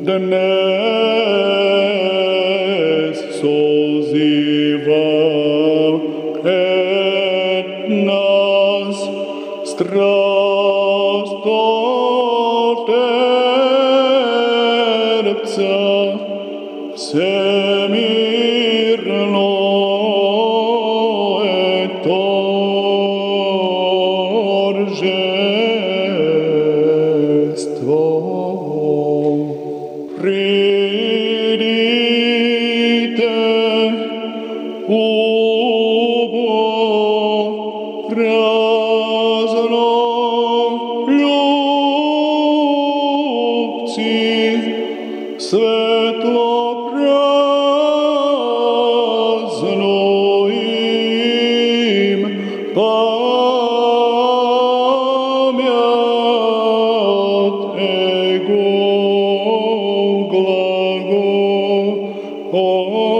dnes sozival et nas strastot erpca semir nos Oh.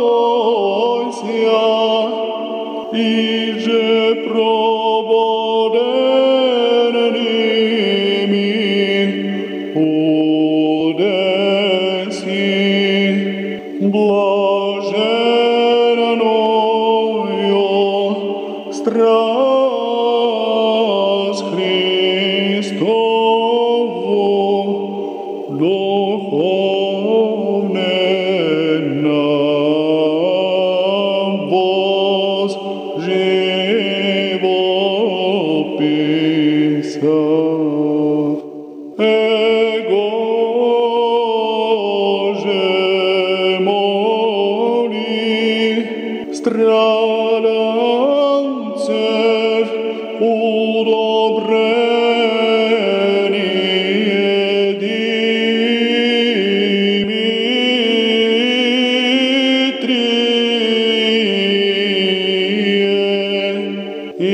Радуйся, и же прочь. pudesi blagena noio stras Christovo duhovne nam vos